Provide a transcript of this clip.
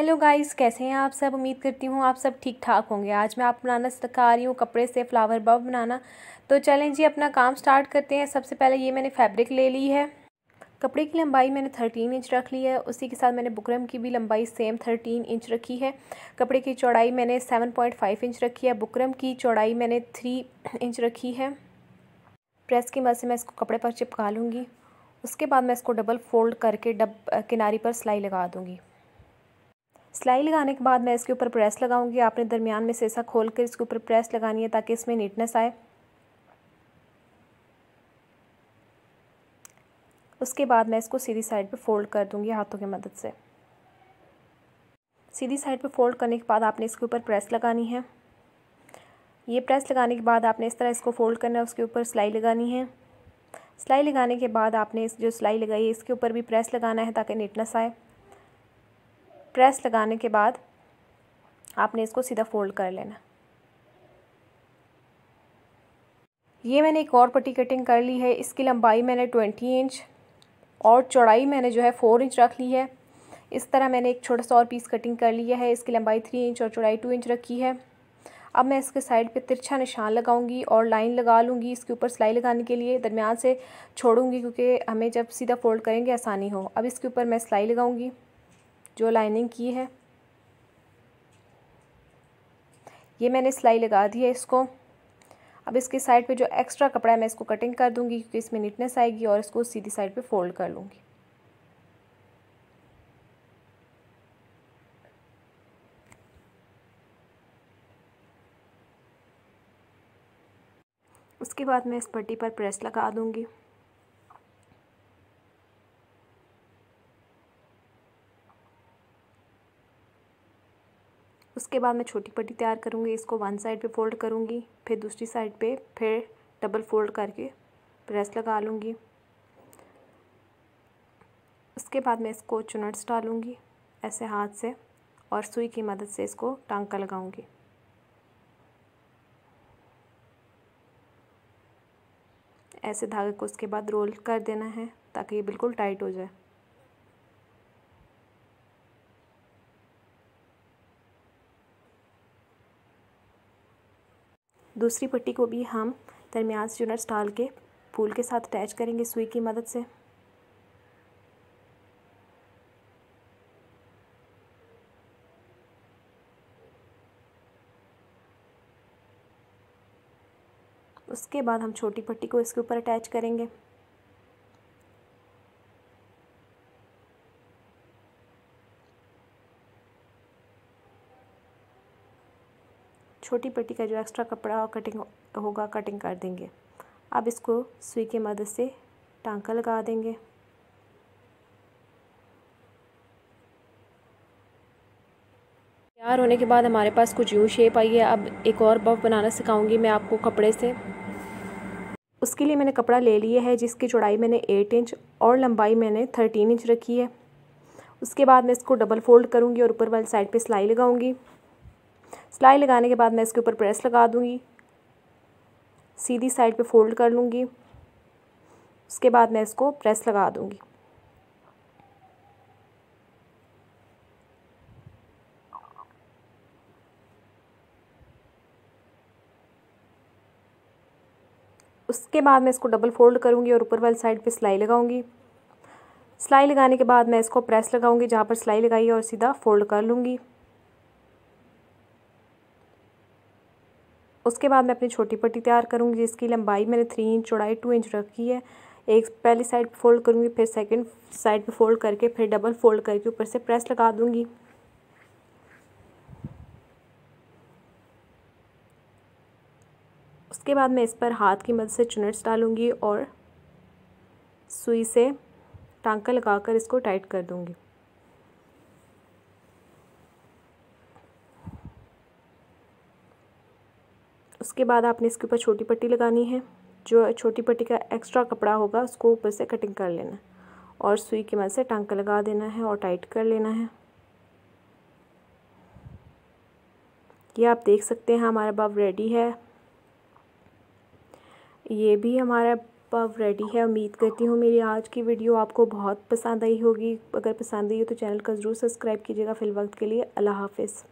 Hello guys कैसे हैं आप सब? उम्मीद करती हूँ आप सब ठीक ठाक होंगे। आज मैं आप बनाना सिखा रही हूँ, कपड़े से फ्लावर बव बनाना। तो चलें जी, अपना काम स्टार्ट करते हैं। सबसे पहले ये मैंने फैब्रिक ले ली है। कपड़े की लंबाई मैंने थर्टीन इंच रख ली है। उसी के साथ मैंने बुकरम की भी लंबाई सेम थर्टीन इंच रखी है। कपड़े की चौड़ाई मैंने सेवन पॉइंट फाइव इंच रखी है। बुकरम की चौड़ाई मैंने थ्री इंच रखी है। प्रेस की मदद से मैं इसको कपड़े पर चिपका लूँगी। उसके बाद मैं इसको डबल फोल्ड करके डब किनारी पर सिलाई लगा दूँगी। सिलाई लगाने के बाद मैं इसके ऊपर प्रेस लगाऊँगी। आपने दरमियान में से ऐसा खोल कर इसके ऊपर प्रेस लगानी है ताकि इसमें नीटनेस आए। उसके बाद मैं इसको सीधी साइड पे फोल्ड कर दूँगी हाथों की मदद से। सीधी साइड पे फोल्ड करने के बाद आपने इसके ऊपर प्रेस लगानी है। ये प्रेस लगाने के बाद आपने इस तरह इसको फोल्ड करना है, उसके ऊपर सिलाई लगानी है। सिलाई लगाने के बाद आपने इस जो सिलाई लगाई है, इसके ऊपर भी प्रेस लगाना है ताकि नीटनेस आए। प्रेस लगाने के बाद आपने इसको सीधा फोल्ड कर लेना। ये मैंने एक और पट्टी कटिंग कर ली है। इसकी लंबाई मैंने ट्वेंटी इंच और चौड़ाई मैंने जो है फ़ोर इंच रख ली है। इस तरह मैंने एक छोटा सा और पीस कटिंग कर लिया है। इसकी लंबाई थ्री इंच और चौड़ाई टू इंच रखी है। अब मैं इसके साइड पे तिरछा निशान लगाऊँगी और लाइन लगा लूँगी इसके ऊपर सिलाई लगाने के लिए। दरमियान से छोड़ूँगी क्योंकि हमें जब सीधा फोल्ड करेंगे, आसानी हो। अब इसके ऊपर मैं सिलाई लगाऊँगी। जो लाइनिंग की है। ये मैंने सिलाई लगा दी है इसको। अब इसके साइड पे जो एक्स्ट्रा कपड़ा है, मैं इसको कटिंग कर दूँगी क्योंकि इसमें नीटनेस आएगी और इसको सीधी साइड पे फोल्ड कर लूँगी। उसके बाद मैं इस पट्टी पर प्रेस लगा दूँगी। उसके बाद मैं छोटी पट्टी तैयार करूँगी, इसको वन साइड पे फोल्ड करूँगी, फिर दूसरी साइड पे फिर डबल फोल्ड करके प्रेस लगा लूँगी। उसके बाद मैं इसको चुनट्स डालूँगी ऐसे हाथ से और सुई की मदद से इसको टांका लगाऊँगी। ऐसे धागे को उसके बाद रोल कर देना है ताकि ये बिल्कुल टाइट हो जाए। दूसरी पट्टी को भी हम दरमियान से जुनर्स डाल के फूल के साथ अटैच करेंगे सुई की मदद से। उसके बाद हम छोटी पट्टी को इसके ऊपर अटैच करेंगे। छोटी पट्टी का जो एक्स्ट्रा कपड़ा कटिंग होगा कटिंग कर देंगे। अब इसको सुई की मदद से टांका लगा देंगे। तैयार होने के बाद हमारे पास कुछ यूँ शेप आई है। अब एक और बफ बनाना सिखाऊँगी मैं आपको कपड़े से। उसके लिए मैंने कपड़ा ले लिया है, जिसकी चौड़ाई मैंने एट इंच और लंबाई मैंने थर्टीन इंच रखी है। उसके बाद मैं इसको डबल फोल्ड करूँगी और ऊपर वाली साइड पे सिलाई लगाऊँगी। सिलाई लगाने के बाद मैं इसके ऊपर प्रेस लगा दूँगी। सीधी साइड पे फोल्ड कर लूँगी। उसके बाद मैं इसको प्रेस लगा दूँगी। उसके बाद मैं इसको डबल फोल्ड करूँगी और ऊपर वाली साइड पे सिलाई लगाऊँगी। सिलाई लगाने के बाद मैं इसको प्रेस लगाऊँगी, जहाँ पर सिलाई लगाई और सीधा फोल्ड कर लूँगी। उसके बाद मैं अपनी छोटी पट्टी तैयार करूँगी, जिसकी लंबाई मैंने थ्री इंच चौड़ाई टू इंच रखी है। एक पहली साइड फोल्ड करूँगी, फिर सेकंड साइड पे फोल्ड करके, फिर डबल फोल्ड करके ऊपर से प्रेस लगा दूँगी। उसके बाद मैं इस पर हाथ की मदद से चुनट्स डालूँगी और सुई से टांका लगाकर इसको टाइट कर दूँगी। उसके बाद आपने इसके ऊपर छोटी पट्टी लगानी है। जो छोटी पट्टी का एक्स्ट्रा कपड़ा होगा, उसको ऊपर से कटिंग कर लेना और सुई की मदद से टांका लगा देना है और टाइट कर लेना है। ये आप देख सकते हैं, हमारा बब रेडी है। ये भी हमारा बव रेडी है। उम्मीद करती हूँ मेरी आज की वीडियो आपको बहुत पसंद आई होगी। अगर पसंद आई हो तो चैनल का ज़रूर सब्सक्राइब कीजिएगा। फिल वक्त के लिए अल्लाह हाफिज़।